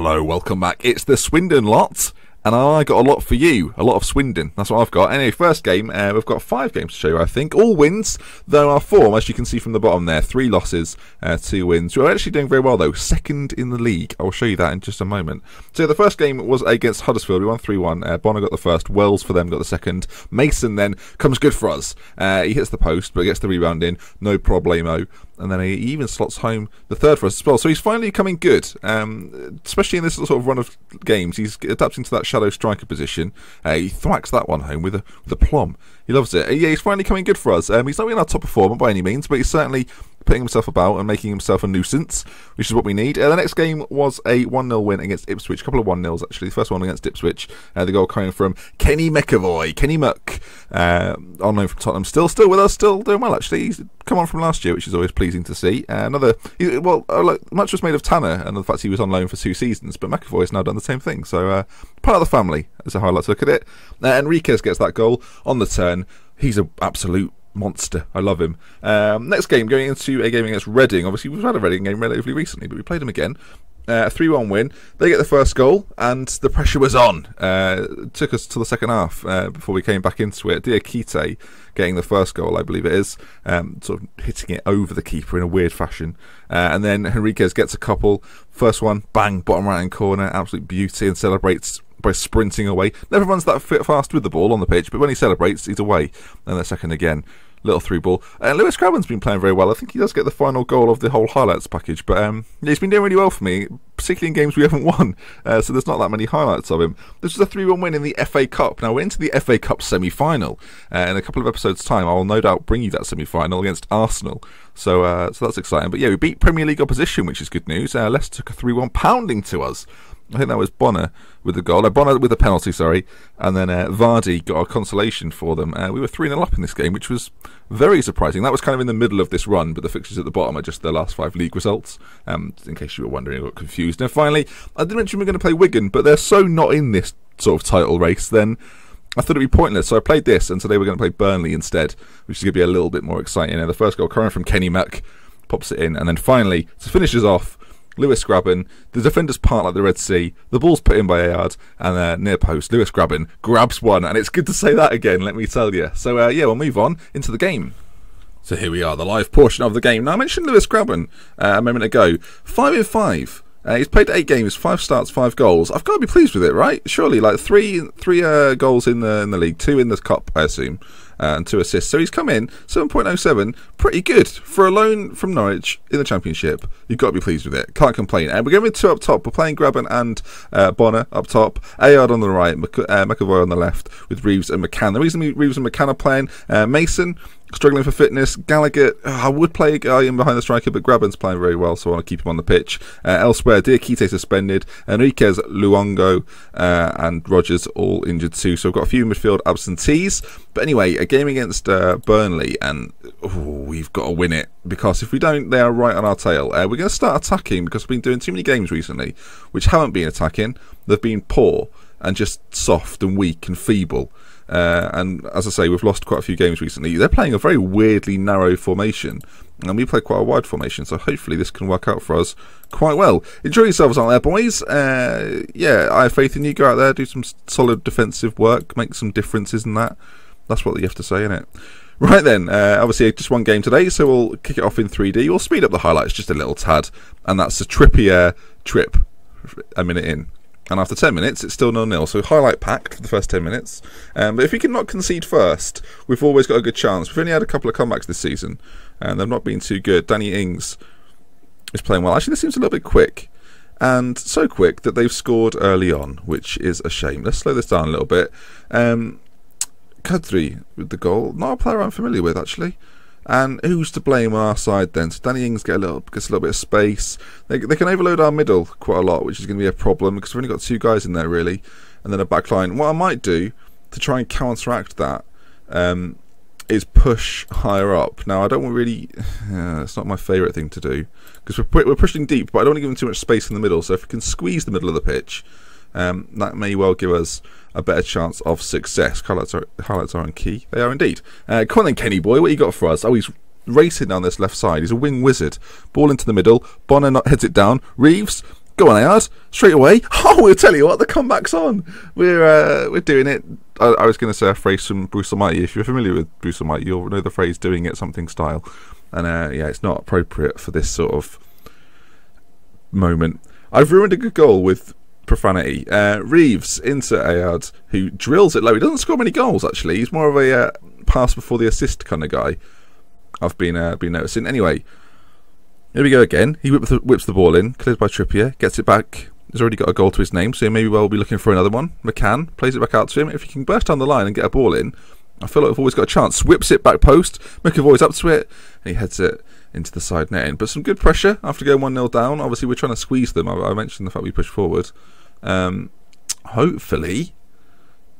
Hello, welcome back. It's the Swindon lot, and I got a lot for you. A lot of Swindon. That's what I've got. Anyway, first game, uh, we've got five games to show you, I think. All wins, though our form, as you can see from the bottom there, three losses, uh, two wins. We're actually doing very well, though. Second in the league. I'll show you that in just a moment. So, the first game was against Huddersfield. We won 3 1. Uh, Bonner got the first, Wells for them got the second. Mason then comes good for us. Uh, he hits the post, but gets the rebound in. No problemo and then he even slots home the third for us as well. So he's finally coming good, um, especially in this sort of run of games. He's adapting to that shadow striker position. Uh, he thwacks that one home with a with a plum. He loves it. Uh, yeah, he's finally coming good for us. Um, he's not being our top performer by any means, but he's certainly putting himself about and making himself a nuisance, which is what we need. Uh, the next game was a 1 0 win against Ipswich. A couple of 1 0s, actually. The first one against Ipswich. Uh, the goal coming from Kenny McEvoy. Kenny Muck, uh, on loan from Tottenham. Still still with us, still doing well, actually. He's come on from last year, which is always pleasing to see. Uh, another, well, uh, much was made of Tanner and the fact he was on loan for two seasons, but McEvoy has now done the same thing. So, uh, part of the family, how I like to look at it. Uh, Enriquez gets that goal on the turn. He's an absolute monster. I love him. Um, next game, going into a game against Reading. Obviously, we've had a Reading game relatively recently, but we played them again. Uh, a 3 1 win. They get the first goal, and the pressure was on. Uh, took us to the second half uh, before we came back into it. Diakite getting the first goal, I believe it is, um, sort of hitting it over the keeper in a weird fashion. Uh, and then Henriquez gets a couple. First one, bang, bottom right hand corner, absolute beauty, and celebrates by sprinting away. Never runs that fast with the ball on the pitch, but when he celebrates, he's away. And the second again little through ball. Uh, Lewis Grabban's been playing very well. I think he does get the final goal of the whole highlights package, but um, yeah, he's been doing really well for me, particularly in games we haven't won. Uh, so there's not that many highlights of him. This was a 3 1 win in the FA Cup. Now we're into the FA Cup semi final. Uh, in a couple of episodes' time, I will no doubt bring you that semi final against Arsenal. So, uh, so that's exciting. But yeah, we beat Premier League opposition, which is good news. Uh, Leicester took a 3 1 pounding to us. I think that was Bonner with the goal. Uh, Bonner with the penalty, sorry. And then uh, Vardy got a consolation for them. Uh, we were 3 0 up in this game, which was very surprising. That was kind of in the middle of this run, but the fixtures at the bottom are just the last five league results, um, in case you were wondering, or confused. Now, finally, I did mention we are going to play Wigan, but they're so not in this sort of title race, then I thought it'd be pointless. So I played this, and today we're going to play Burnley instead, which is going to be a little bit more exciting. Now, the first goal coming from Kenny Mack pops it in, and then finally, to finish us off, Lewis Grabban. The defenders part like the Red Sea. The ball's put in by Ayard, and uh, near post, Lewis Grabban grabs one, and it's good to say that again. Let me tell you. So uh, yeah, we'll move on into the game. So here we are, the live portion of the game. Now I mentioned Lewis Grabban uh, a moment ago. Five in five. Uh, he's played eight games, five starts, five goals. I've got to be pleased with it, right? Surely, like three, three uh, goals in the in the league, two in the cup, I assume uh, and two assists. So he's come in 7.07, pretty good for a loan from Norwich in the Championship. You've got to be pleased with it. Can't complain. And we're going with two up top. We're playing Grabban and uh, Bonner up top. Ayard on the right, uh, McEvoy on the left with Reeves and McCann. The reason Reeves and McCann are playing, uh, Mason struggling for fitness. Gallagher, uh, I would play a guy in behind the striker, but Grabban's playing very well, so I want to keep him on the pitch. Uh, elsewhere, Diakite suspended, Enriquez, Luongo, uh, and Rogers all injured too. So I've got a few midfield absentees. But anyway, a game against uh, Burnley, and ooh, we've got to win it because if we don't, they are right on our tail. Uh, we're going to start attacking because we've been doing too many games recently which haven't been attacking. They've been poor and just soft and weak and feeble. Uh, and as I say, we've lost quite a few games recently. They're playing a very weirdly narrow formation, and we play quite a wide formation. So hopefully this can work out for us quite well. Enjoy yourselves out there, boys. Uh, yeah, I have faith in you. Go out there, do some solid defensive work, make some differences in that. That's what you have to say, isn't it? Right then, uh, obviously just one game today, so we'll kick it off in 3D. We'll speed up the highlights just a little tad, and that's a Trippier trip a minute in. And after 10 minutes, it's still 0 0. So highlight packed for the first 10 minutes. Um, but if we can not concede first, we've always got a good chance. We've only had a couple of comebacks this season, and they've not been too good. Danny Ings is playing well. Actually, this seems a little bit quick. And so quick that they've scored early on, which is a shame. Let's slow this down a little bit. Um, Kadri with the goal. Not a player I'm familiar with, actually. And who's to blame on our side then? So Danny Ings get a little gets a little bit of space. They, they can overload our middle quite a lot, which is going to be a problem because we've only got two guys in there really, and then a back line. What I might do to try and counteract that um, is push higher up. Now I don't really. Uh, it's not my favourite thing to do because we're we're pushing deep, but I don't want to give them too much space in the middle. So if we can squeeze the middle of the pitch, um, that may well give us a better chance of success. Highlights are, highlights are on key. They are indeed. Uh, come on then, Kenny boy, what you got for us? Oh, he's racing down this left side. He's a wing wizard. Ball into the middle. Bonner not, heads it down. Reeves Go on, Ayard, straight away. Oh, we'll tell you what, the comeback's on. We're uh, we're doing it. I, I was going to say a phrase from Bruce Almighty. If you're familiar with Bruce Almighty, you'll know the phrase "doing it something style." And uh, yeah, it's not appropriate for this sort of moment. I've ruined a good goal with profanity. Uh, Reeves into Ayard, who drills it low. He doesn't score many goals actually. He's more of a uh, pass before the assist kind of guy. I've been uh, been noticing. Anyway, here we go again. He whips the, whips the ball in, cleared by Trippier, gets it back. He's already got a goal to his name, so he may well be looking for another one. McCann plays it back out to him. If he can burst down the line and get a ball in, I feel like we've always got a chance. Whips it back post. McEvoy's up to it. And he heads it into the side netting. But some good pressure after going 1 0 down. Obviously, we're trying to squeeze them. I, I mentioned the fact we push forward. Um, hopefully,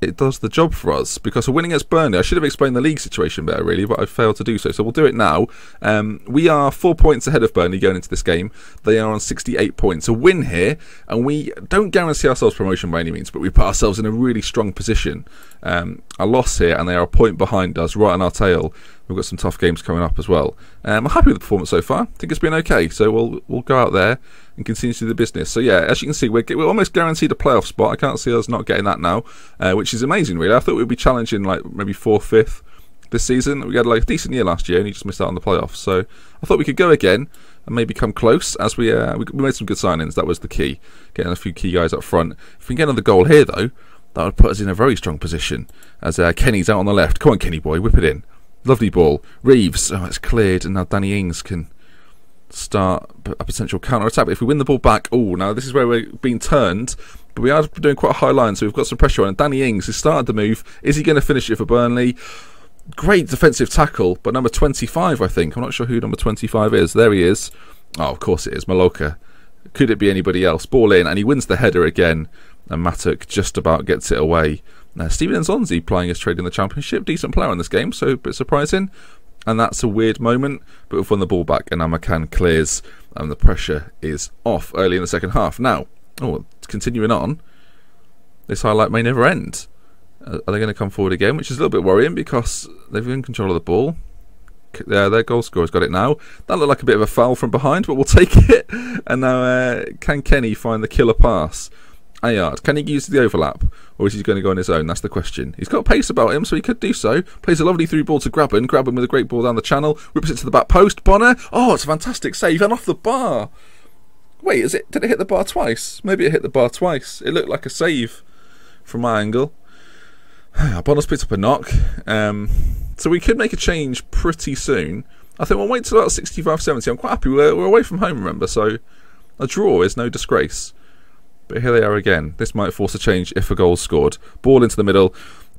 it does the job for us because we're winning against Burnley. I should have explained the league situation better, really, but I failed to do so. So we'll do it now. Um, we are four points ahead of Burnley going into this game. They are on 68 points. A win here, and we don't guarantee ourselves promotion by any means, but we put ourselves in a really strong position. Um, a loss here, and they are a point behind us, right on our tail. We've got some tough games coming up as well. Um, I'm happy with the performance so far. I think it's been okay. So we'll we'll go out there and continue to do the business. So yeah, as you can see, we're, we're almost guaranteed a playoff spot. I can't see us not getting that now, uh, which is amazing. Really, I thought we'd be challenging like maybe fourth, fifth this season. We had like a decent year last year, and you just missed out on the playoffs. So I thought we could go again and maybe come close. As we uh, we made some good signings, that was the key. Getting a few key guys up front. If we can get another goal here, though, that would put us in a very strong position. As uh, Kenny's out on the left. Come on, Kenny boy, whip it in. Lovely ball. Reeves, oh, it's cleared, and now Danny Ings can start a potential counter attack. But if we win the ball back, oh, now this is where we're being turned. But we are doing quite a high line, so we've got some pressure on. And Danny Ings has started the move. Is he going to finish it for Burnley? Great defensive tackle, but number 25, I think. I'm not sure who number 25 is. There he is. Oh, of course it is. Maloka. Could it be anybody else? Ball in, and he wins the header again. And Matuk just about gets it away. Now, Steven Nzonzi playing his trade in the Championship. Decent player in this game, so a bit surprising. And that's a weird moment, but we've won the ball back, and Amakan clears, and the pressure is off early in the second half. Now, oh, continuing on, this highlight may never end. Uh, are they going to come forward again? Which is a little bit worrying because they've been in control of the ball. Their goal scorer's got it now. That looked like a bit of a foul from behind, but we'll take it. And now, uh, can Kenny find the killer pass? Ayard, can he use the overlap, or is he going to go on his own? That's the question. He's got pace about him, so he could do so. Plays a lovely through ball to Grabban. Grabban with a great ball down the channel. Rips it to the back post. Bonner. Oh, it's a fantastic save and off the bar. Wait, is it? Did it hit the bar twice? Maybe it hit the bar twice. It looked like a save from my angle. Bonner's picked up a knock. Um, so we could make a change pretty soon. I think we'll wait till about 65 70. I'm quite happy. We're, we're away from home, remember, so a draw is no disgrace. But here they are again. This might force a change if a goal's scored. Ball into the middle.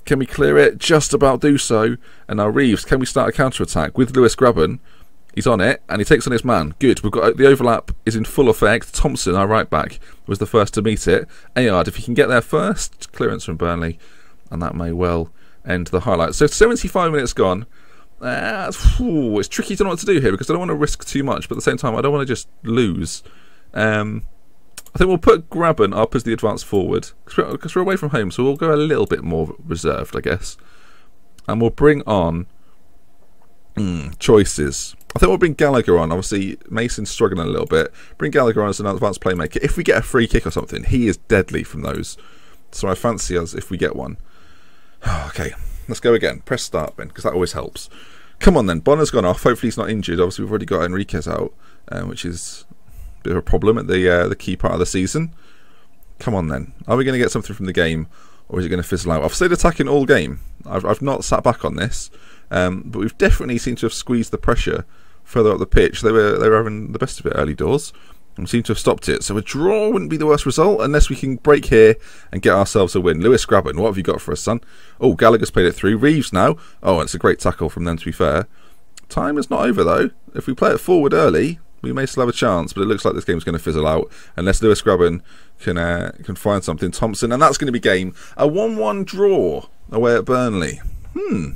Can we clear it? Just about do so. And now Reeves, can we start a counter attack with Lewis Grabban? He's on it and he takes on his man. Good. We've got the overlap is in full effect. Thompson, our right back, was the first to meet it. Ayard, if he can get there first, clearance from Burnley, and that may well end the highlight. So 75 minutes gone. Uh, it's tricky to know what to do here because I don't want to risk too much, but at the same time, I don't want to just lose. Um, I think we'll put Grabban up as the advance forward because we're, we're, away from home, so we'll go a little bit more reserved, I guess. And we'll bring on mm, choices. I think we'll bring Gallagher on. Obviously, Mason's struggling a little bit. Bring Gallagher on as an advanced playmaker. If we get a free kick or something, he is deadly from those. So I fancy us if we get one. okay, let's go again. Press start, Ben, because that always helps. Come on then. Bonner's gone off. Hopefully he's not injured. Obviously, we've already got Enriquez out, uh, which is bit of a problem at the uh, the key part of the season. Come on then, are we going to get something from the game, or is it going to fizzle out? I've stayed attacking all game. I've I've not sat back on this, um, but we've definitely seemed to have squeezed the pressure further up the pitch. They were they were having the best of it early doors. And seem to have stopped it. So a draw wouldn't be the worst result unless we can break here and get ourselves a win. Lewis Grabban, what have you got for us, son? Oh, Gallagher's played it through. Reeves now. Oh, it's a great tackle from them, to be fair. Time is not over, though. If we play it forward early, we may still have a chance, but it looks like this game's going to fizzle out unless Lewis Grabban can uh, can find something. Thompson, and that's going to be game a one-one draw away at Burnley. Hmm.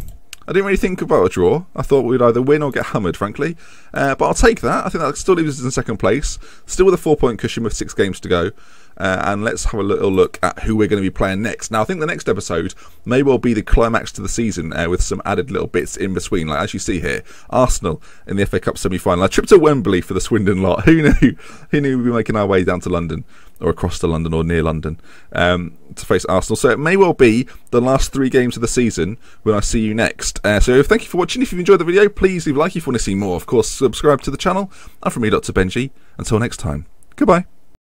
I didn't really think about a draw. I thought we'd either win or get hammered, frankly. Uh, but I'll take that. I think that still leaves us in second place. Still with a four point cushion with six games to go. Uh, and let's have a little look at who we're going to be playing next. Now, I think the next episode may well be the climax to the season uh, with some added little bits in between. Like as you see here, Arsenal in the FA Cup semi-final. A trip to Wembley for the Swindon lot. Who knew? Who knew we'd be making our way down to London or across to London or near London um, to face Arsenal. So it may well be the last three games of the season when I see you next. Uh, so thank you for watching. If you've enjoyed the video, please leave a like if you want to see more. Of course, subscribe to the channel. I'm from me, Dr. Benjy. Until next time, goodbye.